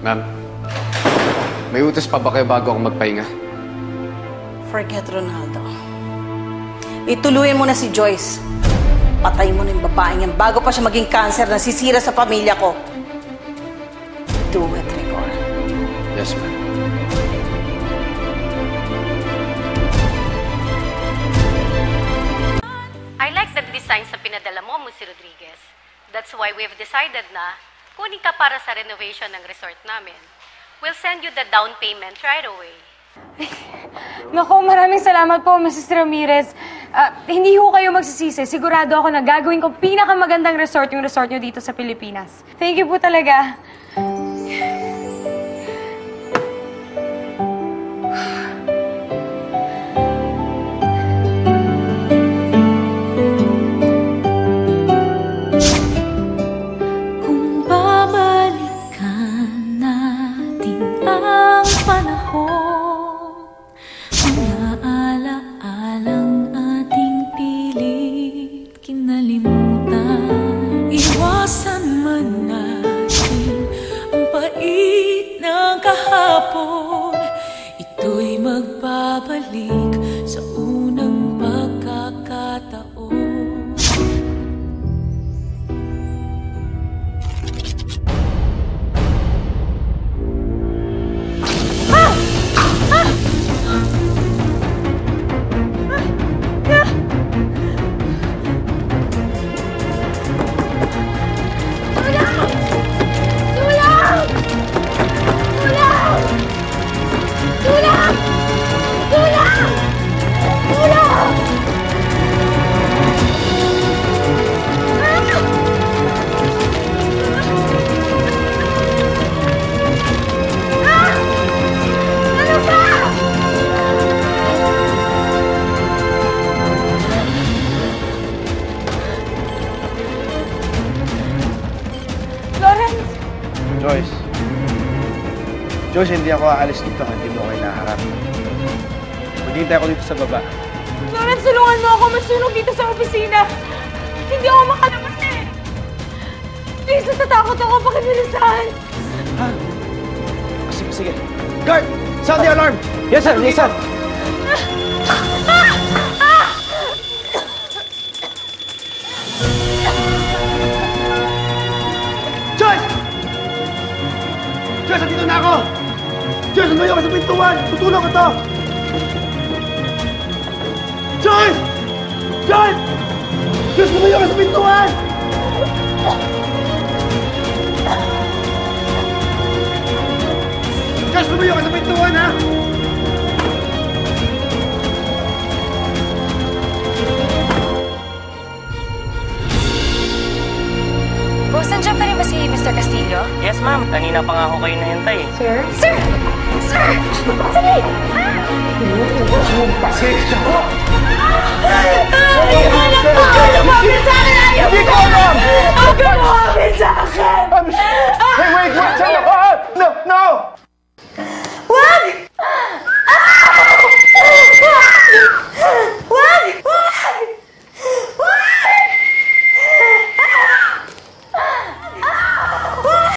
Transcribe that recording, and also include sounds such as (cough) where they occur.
Ma'am, may utos pa ba kayo bago ako magpahinga? Forget Ronaldo. Ituluyan mo na si Joyce. Patay mo na yung babaeng yan bago pa siya maging cancer na sisira sa pamilya ko. Do it, Rigor. Yes, ma'am. I like the designs na pinadala mo, Musi Rodriguez. That's why we've decided na kunin ka para sa renovation ng resort namin. We'll send you the down payment right away. (laughs) Naku, maraming salamat po, Mrs. Ramirez. Ah, hindi ho kayo magsisisi. Sigurado ako na gagawin ko pinakamagandang resort yung resort nyo dito sa Pilipinas. Thank you po talaga. Joyce. Joyce, hindi ako aalis dito hindi mo ako hinaharap. Maghintay ako dito sa baba. Lawrence, tulungan mo ako masunog dito sa opisina. Hindi ako makalabas eh. Please, natatakot ako. Pakibilisan. Sige, sige. Guard! Sound the alarm! Yes, sir. Yes, sir. Joyce! Joyce, andito na ako! Joyce, lumayo ka sa pintuan! Tutulong ka to! Joyce! Joyce! Joyce, lumayo ka sa pintuan! Joyce, lumayo ka sa pintuan, ha? Mr. Castillo? Yes, ma'am. Kanina pa nga ako kayo nahintay. Sir? Sir! Sir! Sali! Pasensya ko! Hindi ko alam